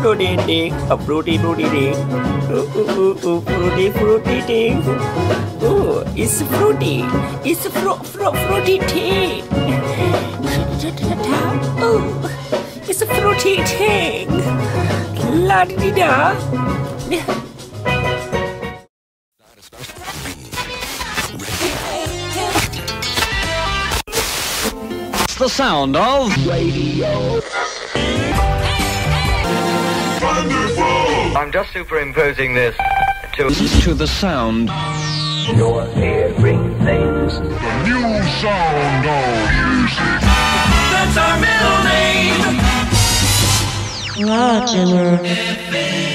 fruity thing, a fruity fruity thing. Ooh, ooh, ooh, ooh, fruity fruity thing. Ooh, it's fruity. It's fru fru fruity thing. Ooh, it's a fruity thing. La di da. the sound of I'm just superimposing this to to the sound You're hearing things. New sound of music. That's our middle name. If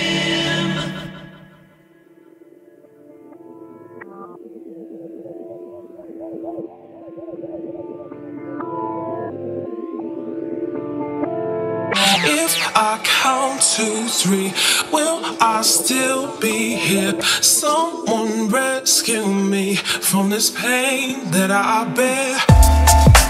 I count to three, will I still be here? Someone rescue me from this pain that I bear.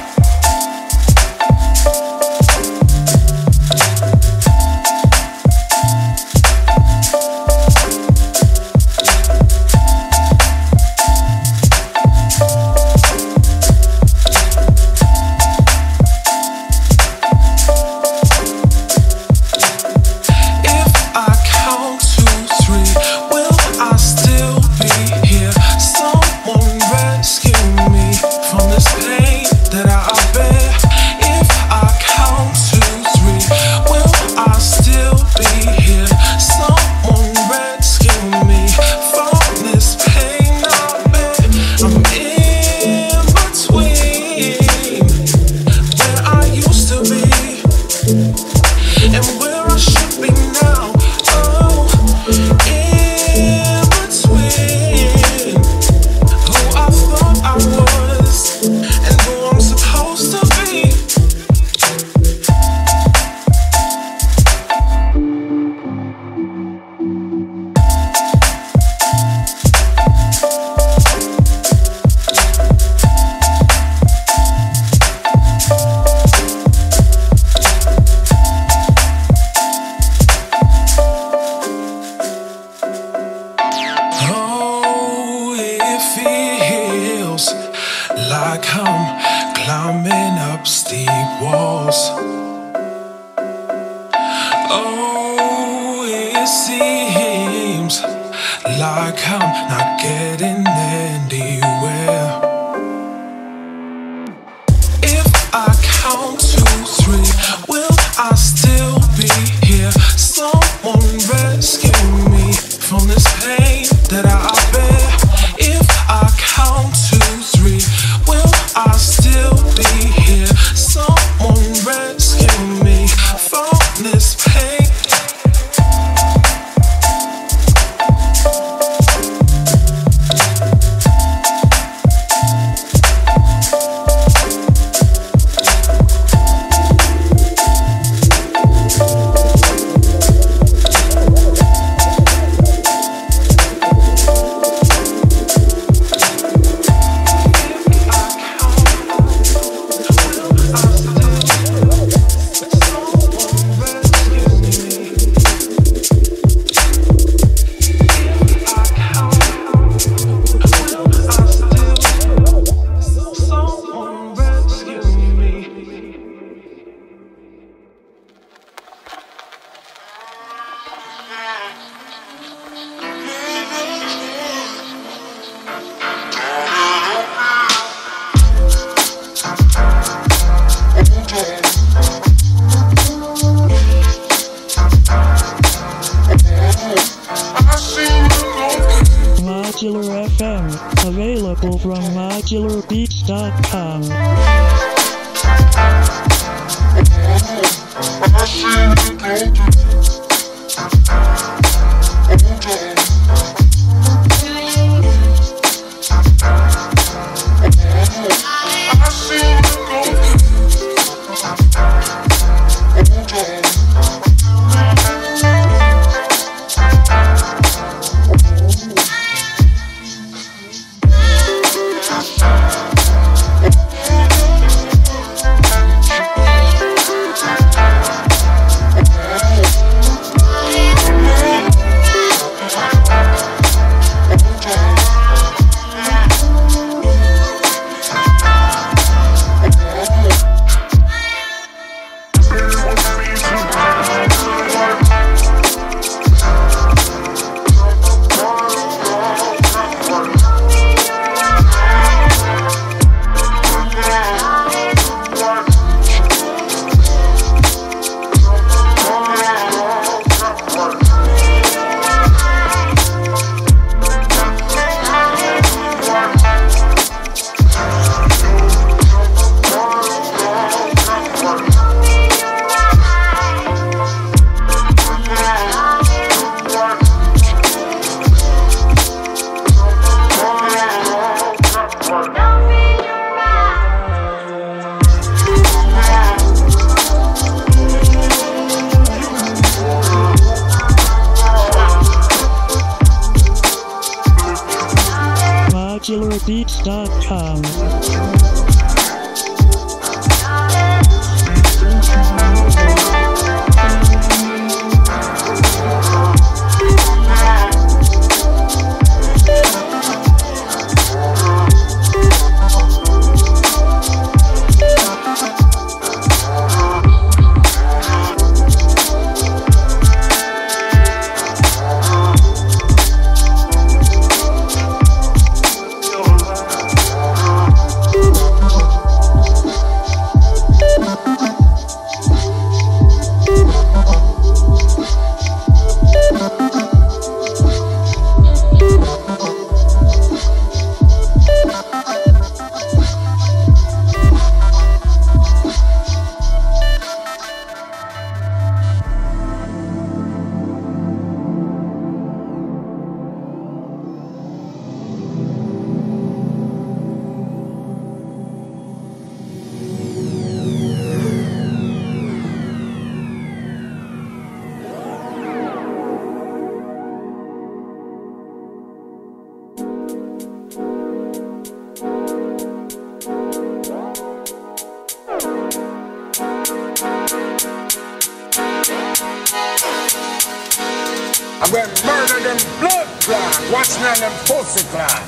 Going to murder them blood clot. Watch none them pussy clot.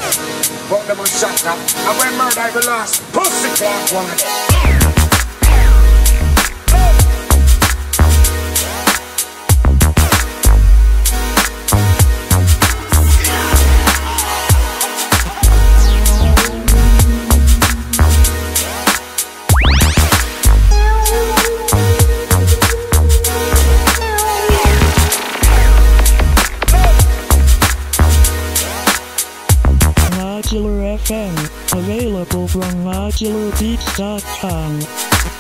But them a. I'm going to murder every last pussy clot one. From modulabeats.com.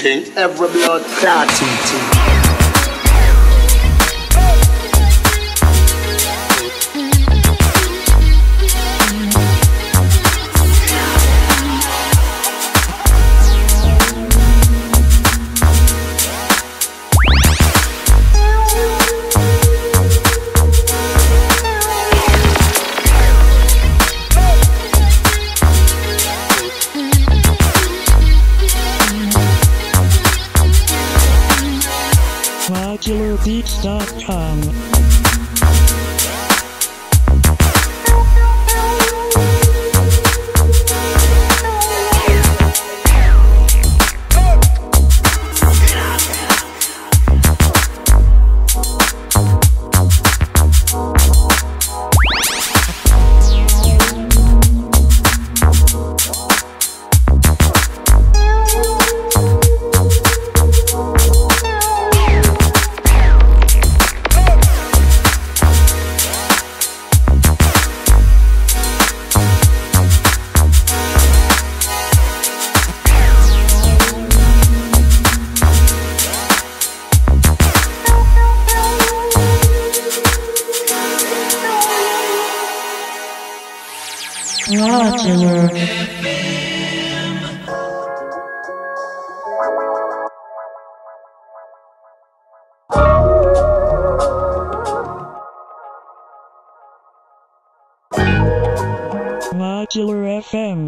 everything? Every blood clotting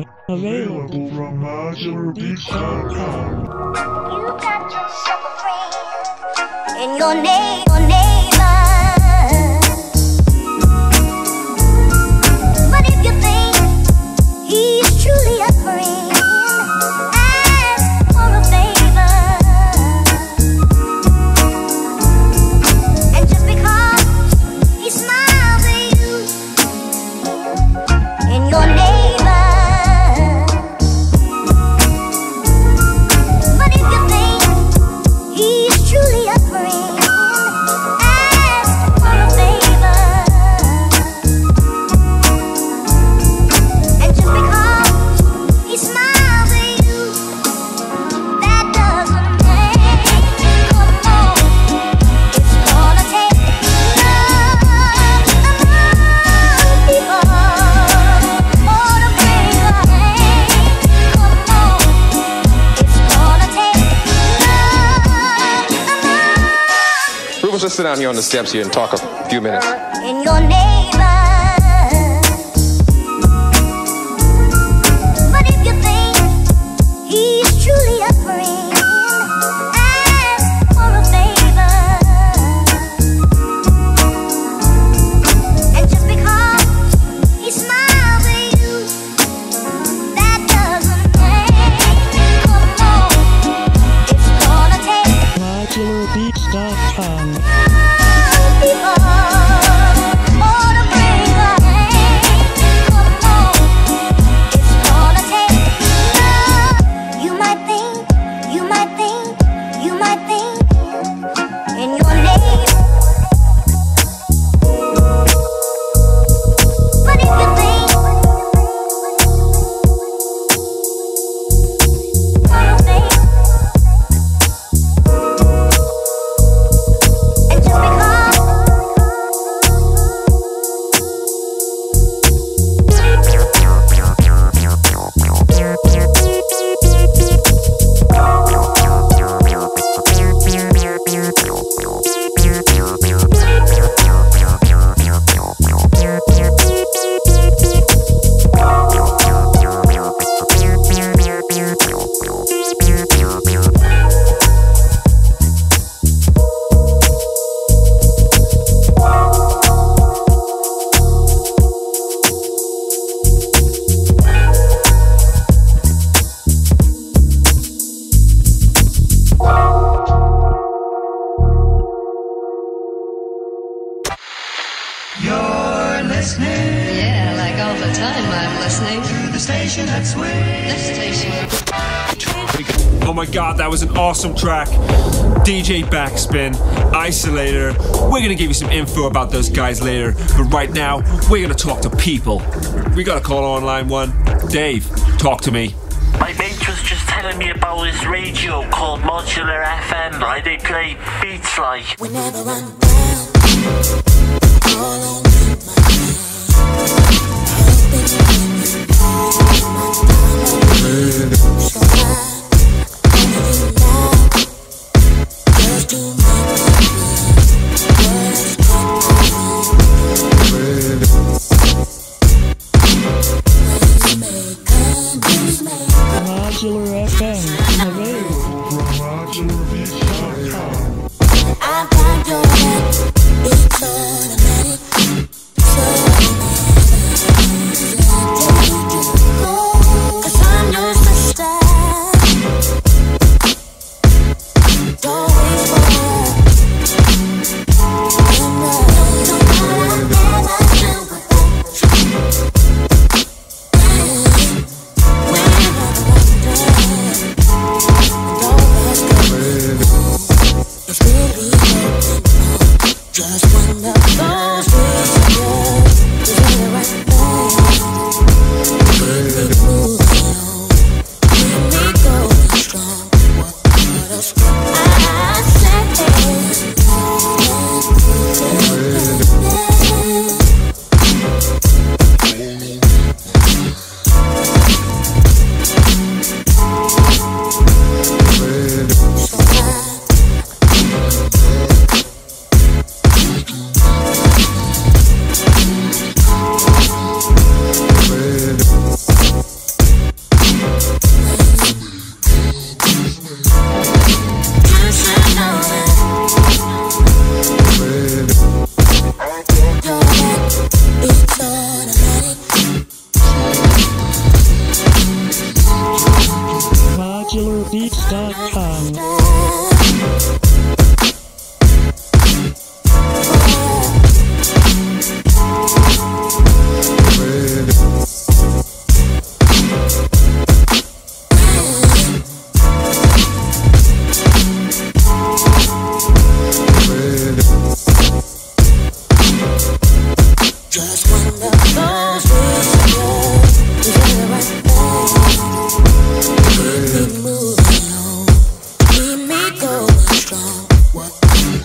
Modula available from modulabeats.com. You got yourself a friend in your name, on the steps here and talk a few minutes. awesome track. DJ Backspin, Isolator. We're gonna give you some info about those guys later, but right now, we're gonna talk to people. We got a call on line one. Dave, talk to me. My mate was just telling me about this radio called Modula FM. Like they play beats like. We never run down,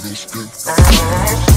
this goodbye.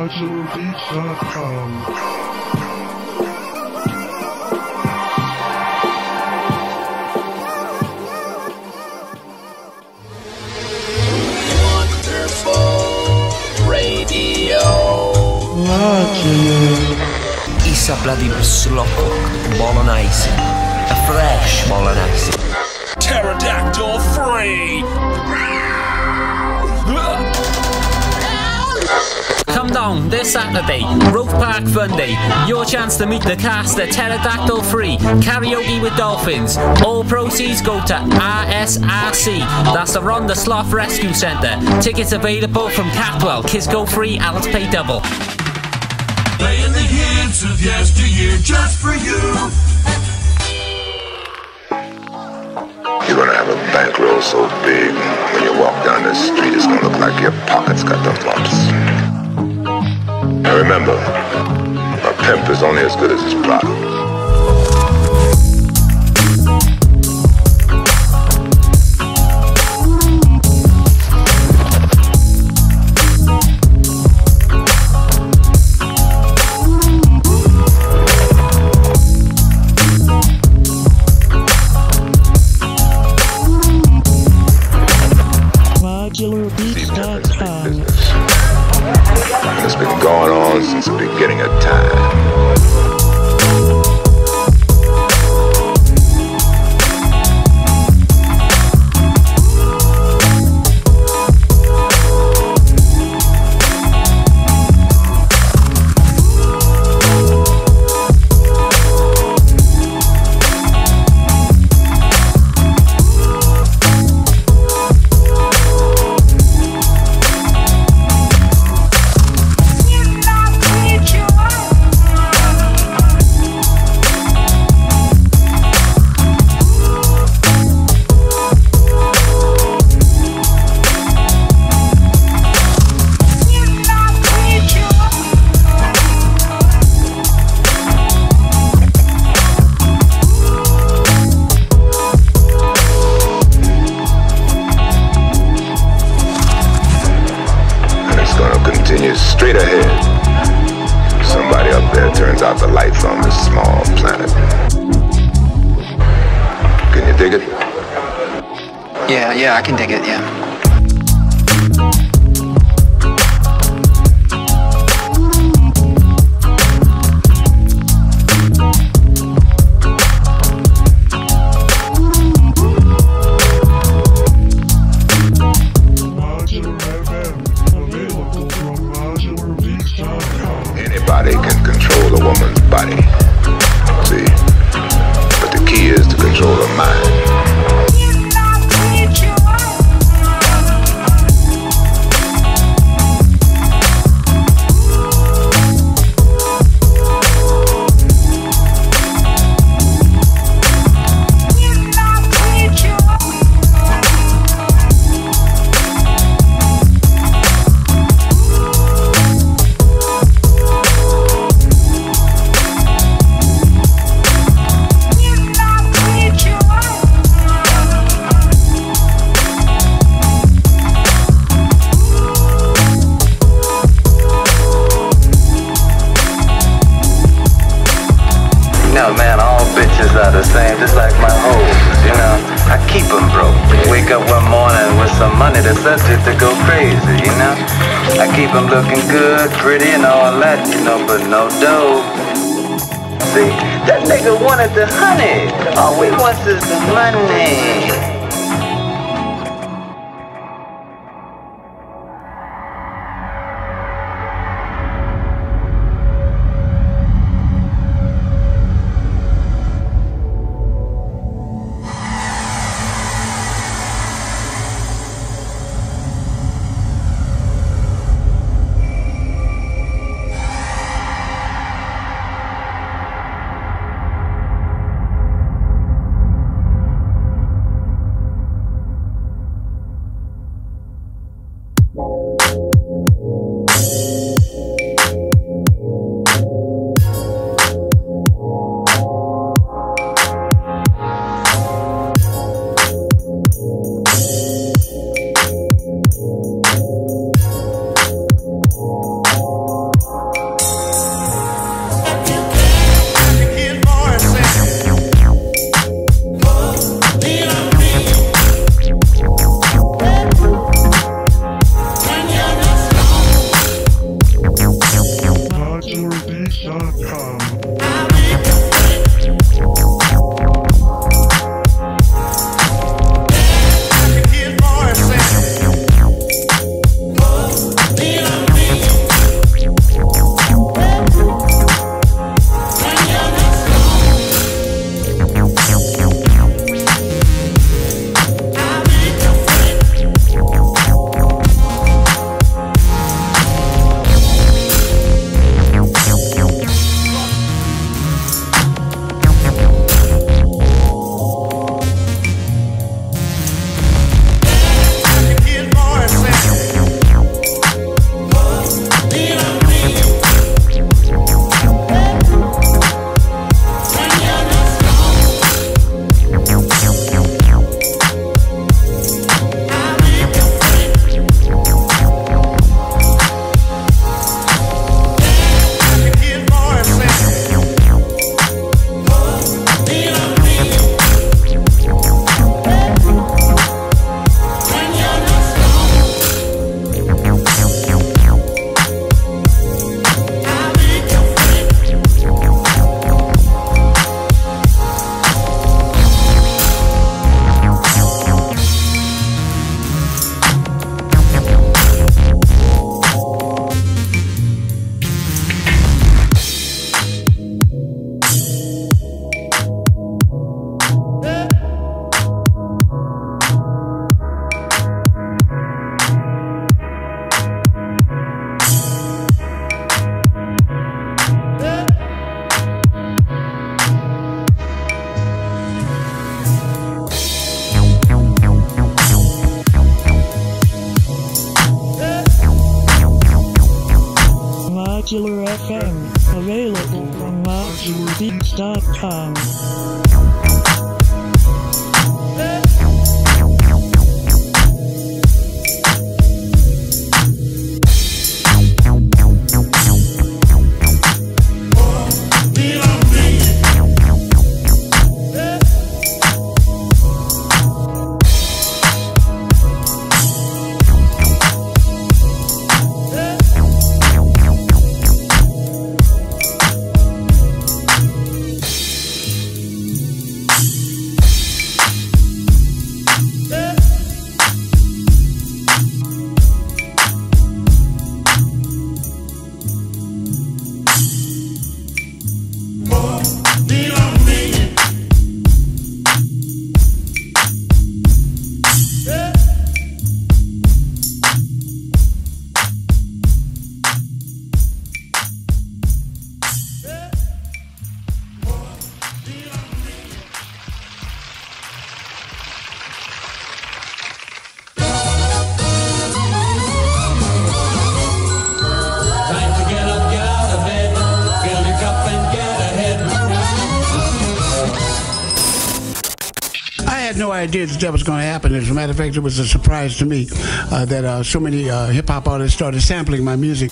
modulabeats.com. Isa Bladim Slopok, Ball and Ice. A fresh Ball and Pterodactyl free! this Saturday, Roath Park Funday. Your chance to meet the cast at Pterodactyl Free, Karaoke with Dolphins. All proceeds go to RSRC, that's the Rhondda Sloth Rescue Centre. Tickets available from Catwell, Kids Go Free, Adults Pay Double. Playing the hits of yesteryear just for you. You're gonna have a bankroll so big, when you walk down the street, it's gonna look like your pockets got the lumps. Now remember, a pimp is only as good as his product. Modula FM, available from modulabeats.com. that was going to happen. As a matter of fact, it was a surprise to me uh, that uh, so many uh, hip hop artists started sampling my music.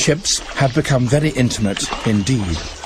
Ships have become very intimate indeed.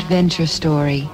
Adventure story.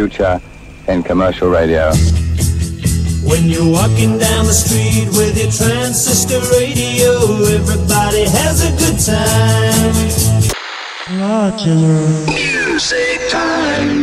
Future in commercial radio. When you're walking down the street with your transistor radio, everybody has a good time. Modula. Music time.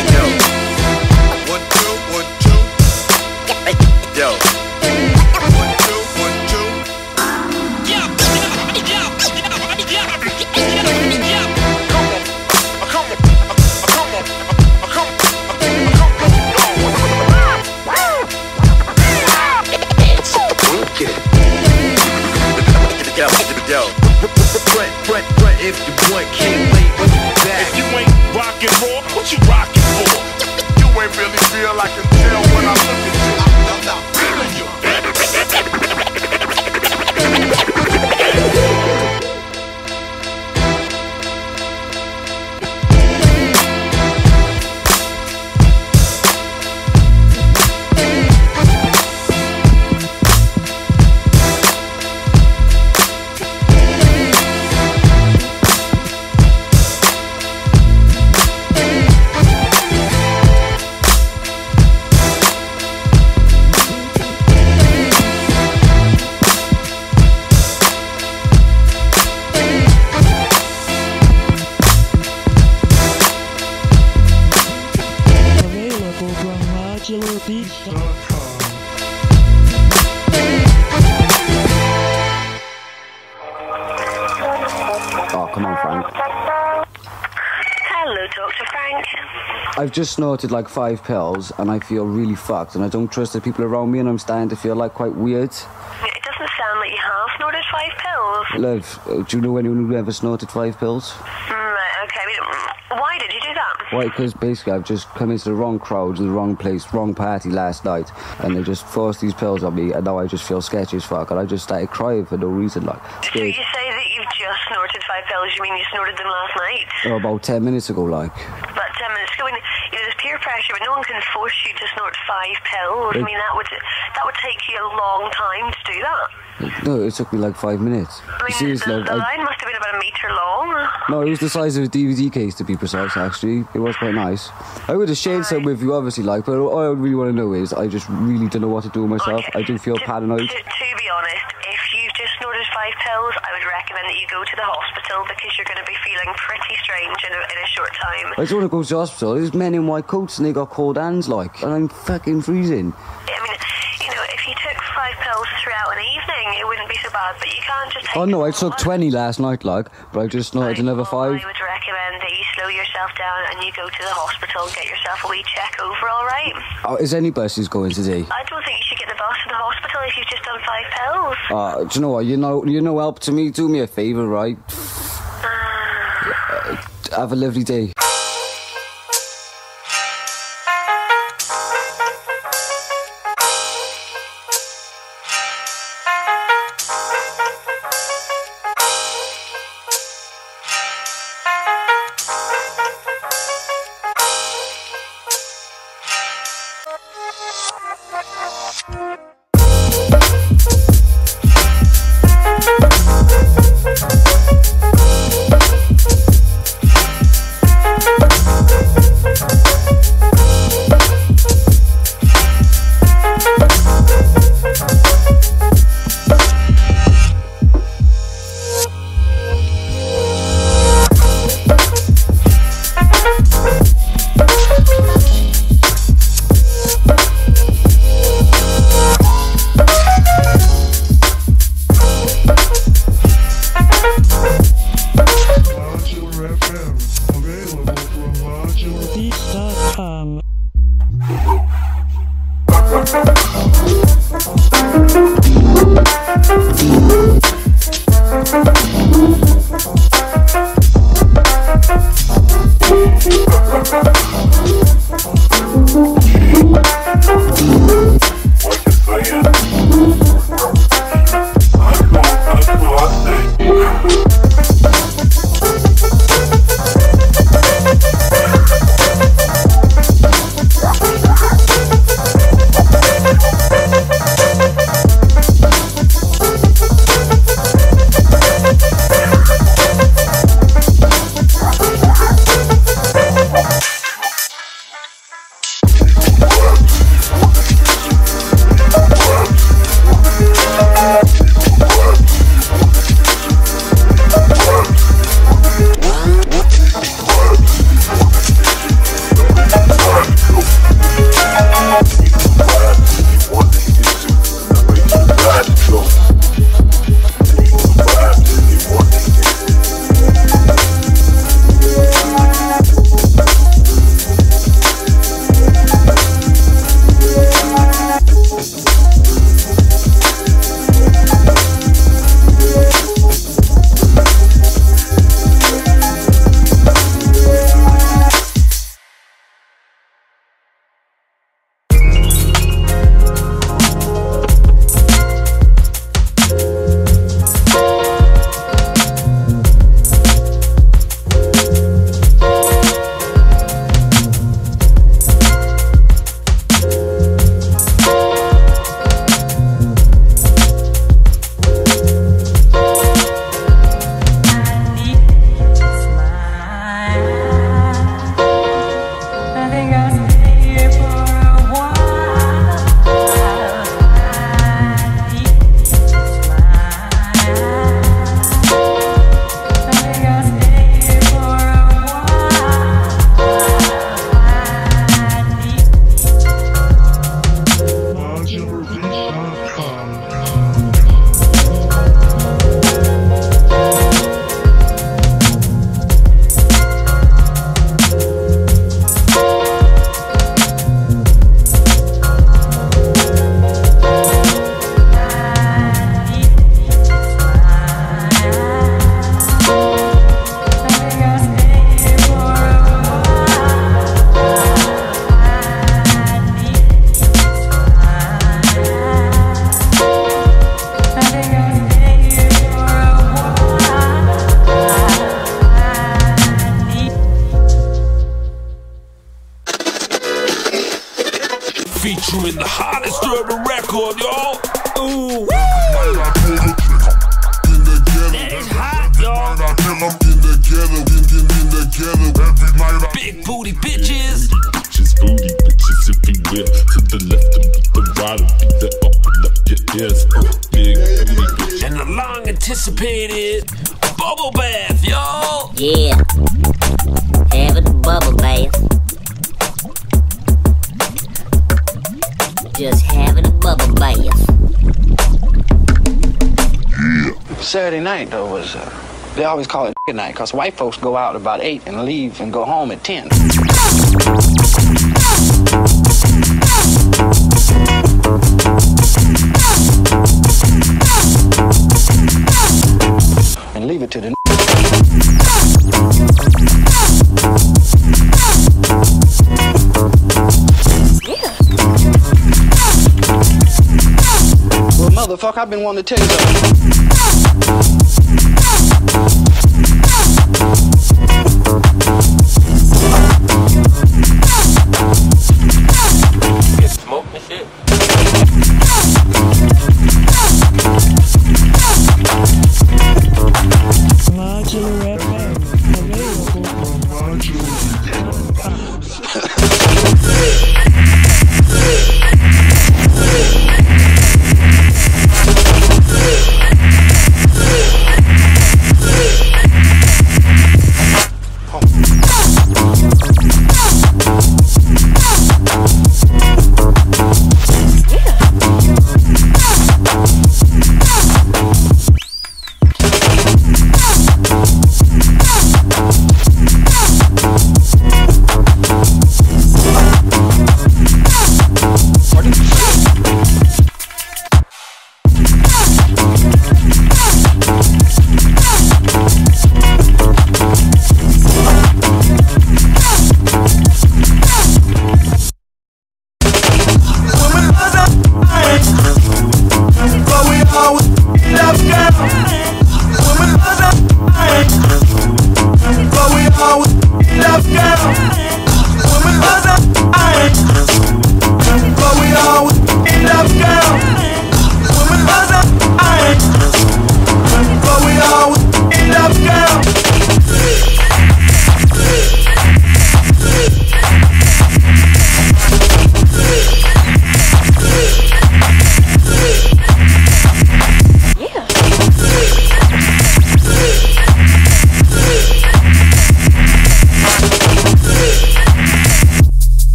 Yo. One, two, one, two. Yo. Just snorted like five pills and I feel really fucked and I don't trust the people around me and I'm starting to feel like quite weird. It doesn't sound like you have snorted five pills. Love, uh, do you know anyone who ever snorted five pills? Mm, Right, okay. Why did you do that? Why? Because basically I've just come into the wrong crowd, the wrong place, wrong party last night and they just forced these pills on me and now I just feel sketchy as fuck and I just started crying for no reason. Like, So you say that you've just snorted five pills, you mean you snorted them last night? oh, about 10 minutes ago, like. About 10 minutes ago, when, you know, there's peer pressure, but no one can force you to snort five pills. I mean, that would that would take you a long time to do that. No, it took me like five minutes. I mean, Seriously, the, the I, line must have been about a metre long. No, it was the size of a DVD case to be precise. Actually, it was quite nice. I would have shared some with you, obviously, like, but all I really want to know is I just really don't know what to do with myself. I do feel paranoid. To, to be honest, if you've just snorted five pills, I would recommend that you go to the hospital because you're going to be feeling pretty strange in a, in a short time. I don't want to go to the hospital. There's men in white coats and they got cold hands, like, and I'm fucking freezing. I mean, you know, if you took five pills throughout an evening, it wouldn't be so bad, but you can't just take Oh no, I took 20 last night, like, but I just snorted another five. I would recommend that you slow yourself down and you go to the hospital and get yourself a wee check over, alright? Oh, is any buses going today? I don't think you should get the bus to the hospital if you've just done five pills. Uh, do you know what? You know, you know, help to me. Do me a favour, right? Uh, have a lovely day. Bath, y'all. Yeah. Having a bubble bath. Just having a bubble bath. Yeah. Saturday night though was uh, they always call it night because white folks go out about eight and leave and go home at ten. And leave it to the motherfucker, I've been wanting to tell you.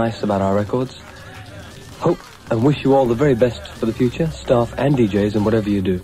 Nice about our records. Hope and wish you all the very best for the future, staff and DJs, and whatever you do.